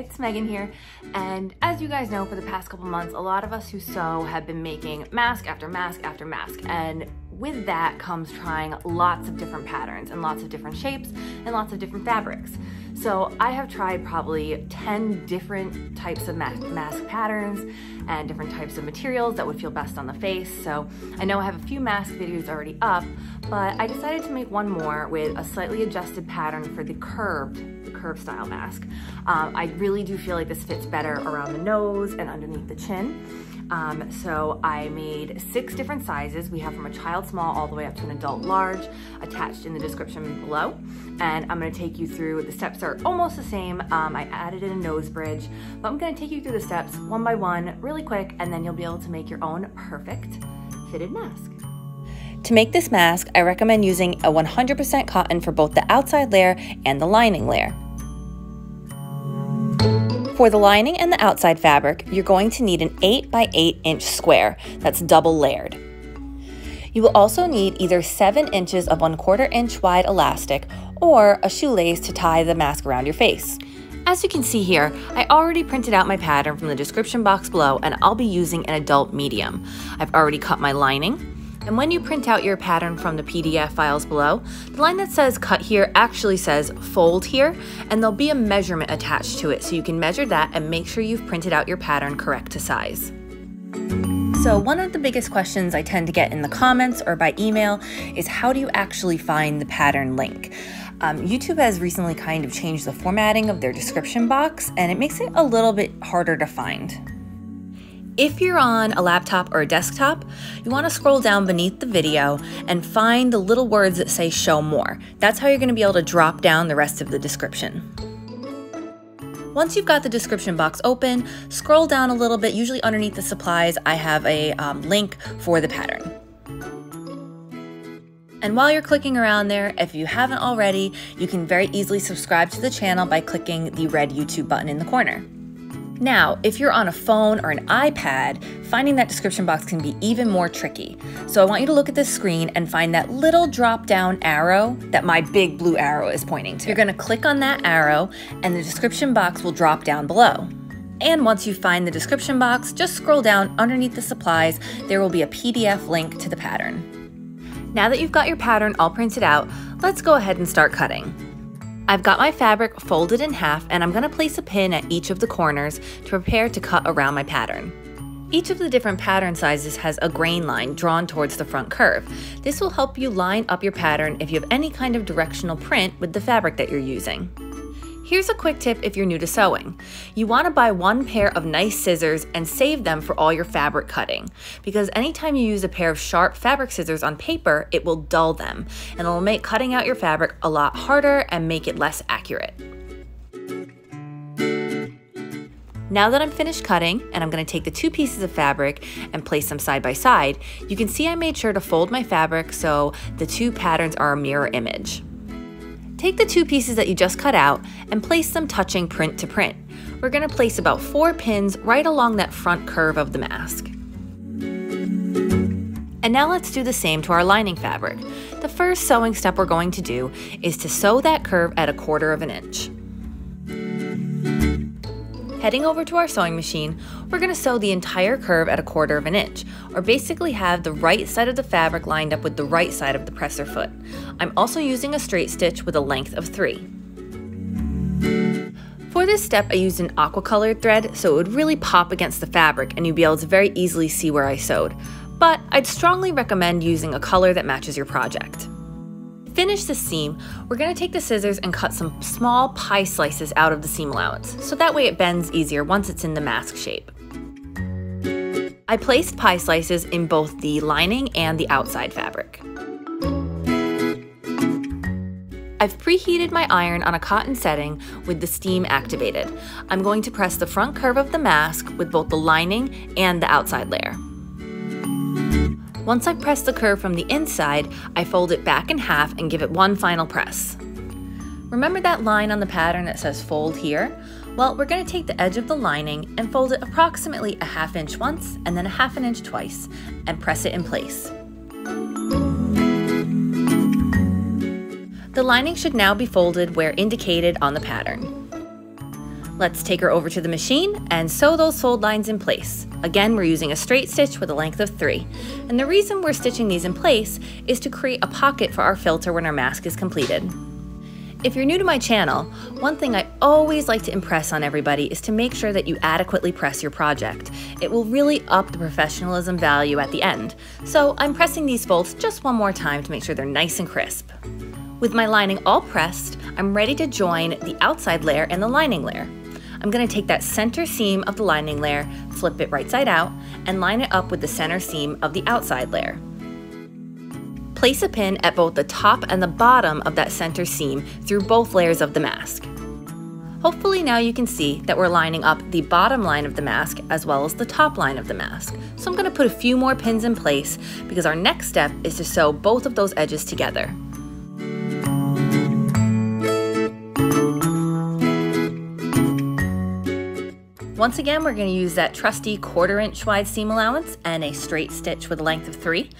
it's Meghan here. And as you guys know, for the past couple months, a lot of us who sew have been making mask after mask after mask. And with that comes trying lots of different patterns and lots of different shapes and lots of different fabrics. So I have tried probably 10 different types of mask patterns and different types of materials that would feel best on the face. So I know I have a few mask videos already up, but I decided to make one more with a slightly adjusted pattern for the curved, the curved style mask. Um, I really do feel like this fits better around the nose and underneath the chin. Um, so I made six different sizes. We have from a child small all the way up to an adult large attached in the description below. And I'm gonna take you through, the steps are almost the same. Um, I added in a nose bridge, but I'm gonna take you through the steps one by one really quick and then you'll be able to make your own perfect fitted mask. To make this mask, I recommend using a 100% cotton for both the outside layer and the lining layer. For the lining and the outside fabric, you're going to need an 8 by 8 inch square that's double layered. You will also need either 7 inches of 1 quarter inch wide elastic or a shoelace to tie the mask around your face. As you can see here, I already printed out my pattern from the description box below and I'll be using an adult medium. I've already cut my lining, and when you print out your pattern from the PDF files below, the line that says cut here actually says fold here, and there'll be a measurement attached to it so you can measure that and make sure you've printed out your pattern correct to size. So one of the biggest questions I tend to get in the comments or by email is how do you actually find the pattern link? Um, YouTube has recently kind of changed the formatting of their description box and it makes it a little bit harder to find. If you're on a laptop or a desktop, you want to scroll down beneath the video and find the little words that say show more. That's how you're going to be able to drop down the rest of the description. Once you've got the description box open, scroll down a little bit. Usually underneath the supplies, I have a um, link for the pattern. And while you're clicking around there, if you haven't already, you can very easily subscribe to the channel by clicking the red YouTube button in the corner. Now, if you're on a phone or an iPad, finding that description box can be even more tricky. So I want you to look at the screen and find that little drop down arrow that my big blue arrow is pointing to. You're gonna click on that arrow and the description box will drop down below. And once you find the description box, just scroll down underneath the supplies. There will be a PDF link to the pattern. Now that you've got your pattern all printed out, let's go ahead and start cutting. I've got my fabric folded in half and I'm going to place a pin at each of the corners to prepare to cut around my pattern. Each of the different pattern sizes has a grain line drawn towards the front curve. This will help you line up your pattern if you have any kind of directional print with the fabric that you're using. Here's a quick tip if you're new to sewing. You want to buy one pair of nice scissors and save them for all your fabric cutting because anytime you use a pair of sharp fabric scissors on paper, it will dull them and it will make cutting out your fabric a lot harder and make it less accurate. Now that I'm finished cutting and I'm going to take the two pieces of fabric and place them side by side, you can see I made sure to fold my fabric so the two patterns are a mirror image. Take the two pieces that you just cut out and place them touching print to print. We're going to place about four pins right along that front curve of the mask. And now let's do the same to our lining fabric. The first sewing step we're going to do is to sew that curve at a quarter of an inch. Heading over to our sewing machine, we're going to sew the entire curve at a quarter of an inch, or basically have the right side of the fabric lined up with the right side of the presser foot. I'm also using a straight stitch with a length of 3. For this step, I used an aqua colored thread so it would really pop against the fabric and you'd be able to very easily see where I sewed. But I'd strongly recommend using a color that matches your project finish the seam, we're going to take the scissors and cut some small pie slices out of the seam allowance, so that way it bends easier once it's in the mask shape. I placed pie slices in both the lining and the outside fabric. I've preheated my iron on a cotton setting with the steam activated. I'm going to press the front curve of the mask with both the lining and the outside layer. Once I press the curve from the inside, I fold it back in half and give it one final press. Remember that line on the pattern that says fold here? Well, we're going to take the edge of the lining and fold it approximately a half inch once and then a half an inch twice and press it in place. The lining should now be folded where indicated on the pattern. Let's take her over to the machine and sew those fold lines in place. Again, we're using a straight stitch with a length of three. And the reason we're stitching these in place is to create a pocket for our filter when our mask is completed. If you're new to my channel, one thing I always like to impress on everybody is to make sure that you adequately press your project. It will really up the professionalism value at the end. So I'm pressing these folds just one more time to make sure they're nice and crisp. With my lining all pressed, I'm ready to join the outside layer and the lining layer. I'm gonna take that center seam of the lining layer, flip it right side out, and line it up with the center seam of the outside layer. Place a pin at both the top and the bottom of that center seam through both layers of the mask. Hopefully now you can see that we're lining up the bottom line of the mask as well as the top line of the mask. So I'm gonna put a few more pins in place because our next step is to sew both of those edges together. Once again, we're going to use that trusty quarter inch wide seam allowance and a straight stitch with a length of three,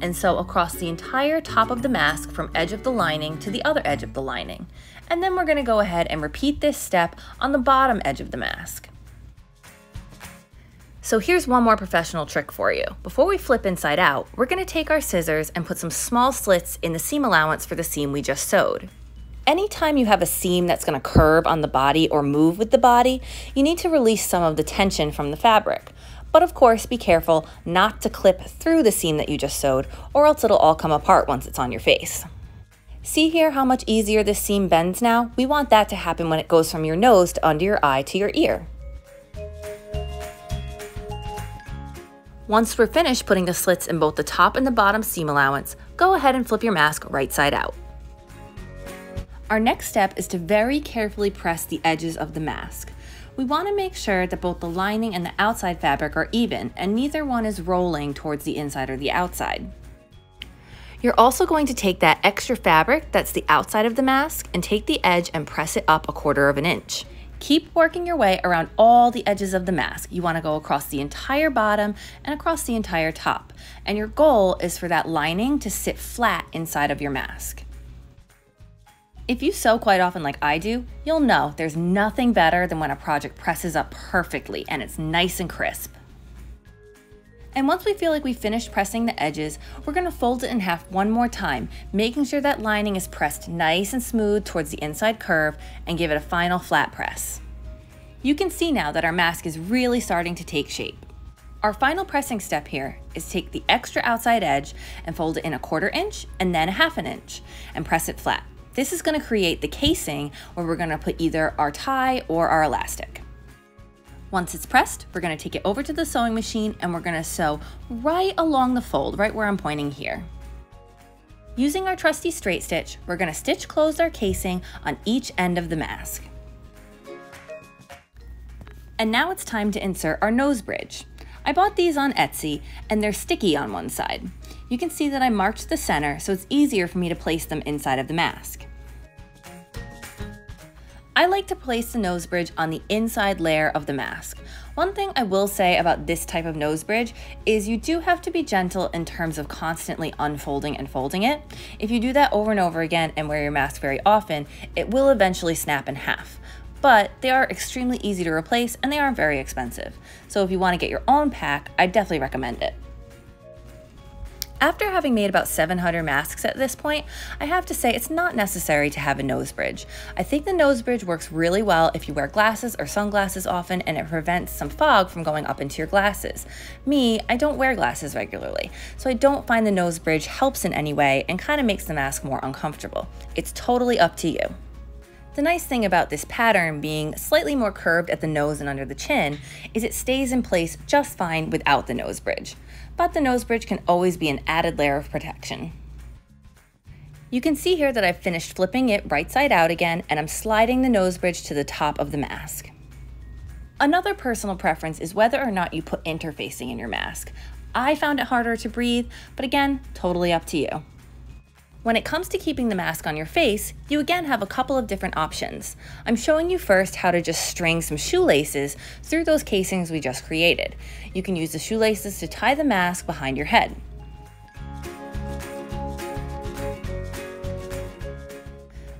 and sew across the entire top of the mask from edge of the lining to the other edge of the lining. And then we're going to go ahead and repeat this step on the bottom edge of the mask. So here's one more professional trick for you. Before we flip inside out, we're going to take our scissors and put some small slits in the seam allowance for the seam we just sewed. Anytime you have a seam that's going to curve on the body or move with the body, you need to release some of the tension from the fabric. But of course, be careful not to clip through the seam that you just sewed, or else it'll all come apart once it's on your face. See here how much easier this seam bends now? We want that to happen when it goes from your nose to under your eye to your ear. Once we're finished putting the slits in both the top and the bottom seam allowance, go ahead and flip your mask right side out. Our next step is to very carefully press the edges of the mask. We want to make sure that both the lining and the outside fabric are even and neither one is rolling towards the inside or the outside. You're also going to take that extra fabric that's the outside of the mask and take the edge and press it up a quarter of an inch. Keep working your way around all the edges of the mask. You want to go across the entire bottom and across the entire top. And your goal is for that lining to sit flat inside of your mask. If you sew quite often like I do, you'll know there's nothing better than when a project presses up perfectly and it's nice and crisp. And once we feel like we've finished pressing the edges, we're gonna fold it in half one more time, making sure that lining is pressed nice and smooth towards the inside curve and give it a final flat press. You can see now that our mask is really starting to take shape. Our final pressing step here is take the extra outside edge and fold it in a quarter inch and then a half an inch and press it flat. This is gonna create the casing where we're gonna put either our tie or our elastic. Once it's pressed, we're gonna take it over to the sewing machine and we're gonna sew right along the fold, right where I'm pointing here. Using our trusty straight stitch, we're gonna stitch close our casing on each end of the mask. And now it's time to insert our nose bridge. I bought these on Etsy and they're sticky on one side. You can see that I marked the center so it's easier for me to place them inside of the mask. I like to place the nose bridge on the inside layer of the mask. One thing I will say about this type of nose bridge is you do have to be gentle in terms of constantly unfolding and folding it. If you do that over and over again and wear your mask very often, it will eventually snap in half but they are extremely easy to replace and they aren't very expensive. So if you want to get your own pack, I definitely recommend it. After having made about 700 masks at this point, I have to say it's not necessary to have a nose bridge. I think the nose bridge works really well if you wear glasses or sunglasses often and it prevents some fog from going up into your glasses. Me, I don't wear glasses regularly, so I don't find the nose bridge helps in any way and kind of makes the mask more uncomfortable. It's totally up to you. The nice thing about this pattern being slightly more curved at the nose and under the chin is it stays in place just fine without the nose bridge. But the nose bridge can always be an added layer of protection. You can see here that I've finished flipping it right side out again and I'm sliding the nose bridge to the top of the mask. Another personal preference is whether or not you put interfacing in your mask. I found it harder to breathe, but again, totally up to you. When it comes to keeping the mask on your face, you again have a couple of different options. I'm showing you first how to just string some shoelaces through those casings we just created. You can use the shoelaces to tie the mask behind your head.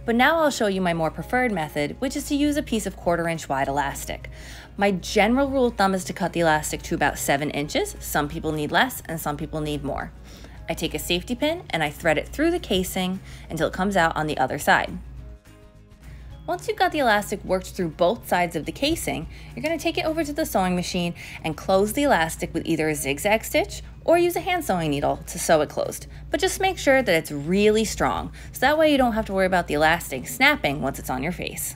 But now I'll show you my more preferred method, which is to use a piece of quarter inch wide elastic. My general rule of thumb is to cut the elastic to about seven inches. Some people need less and some people need more. I take a safety pin and I thread it through the casing until it comes out on the other side. Once you've got the elastic worked through both sides of the casing, you're going to take it over to the sewing machine and close the elastic with either a zigzag stitch or use a hand sewing needle to sew it closed. But just make sure that it's really strong, so that way you don't have to worry about the elastic snapping once it's on your face.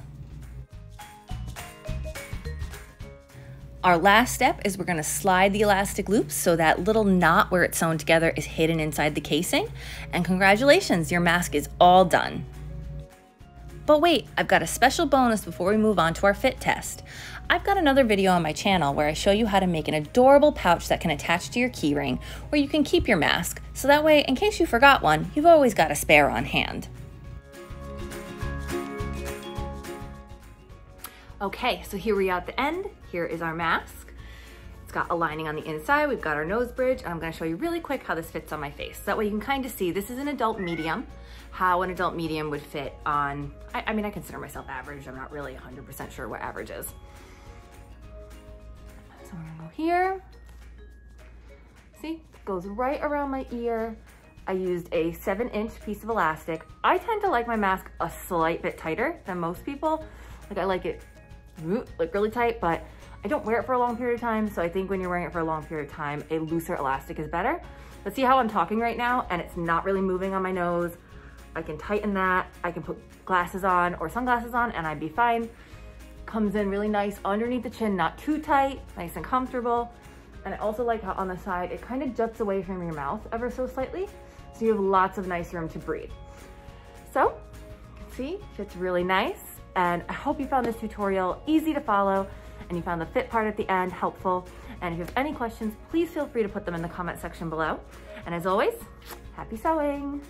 Our last step is we're gonna slide the elastic loops so that little knot where it's sewn together is hidden inside the casing. And congratulations, your mask is all done. But wait, I've got a special bonus before we move on to our fit test. I've got another video on my channel where I show you how to make an adorable pouch that can attach to your keyring where you can keep your mask, so that way, in case you forgot one, you've always got a spare on hand. Okay, so here we are at the end. Here is our mask. It's got a lining on the inside. We've got our nose bridge. And I'm gonna show you really quick how this fits on my face. That way you can kind of see, this is an adult medium, how an adult medium would fit on, I, I mean, I consider myself average. I'm not really 100% sure what average is. So we're gonna go here. See, goes right around my ear. I used a seven inch piece of elastic. I tend to like my mask a slight bit tighter than most people. Like I like it like really tight, but I don't wear it for a long period of time. So I think when you're wearing it for a long period of time, a looser elastic is better. But see how I'm talking right now and it's not really moving on my nose. I can tighten that. I can put glasses on or sunglasses on and I'd be fine comes in really nice underneath the chin, not too tight, nice and comfortable. And I also like how on the side, it kind of juts away from your mouth ever so slightly. So you have lots of nice room to breathe. So, see, fits really nice. And I hope you found this tutorial easy to follow and you found the fit part at the end helpful. And if you have any questions, please feel free to put them in the comment section below. And as always, happy sewing.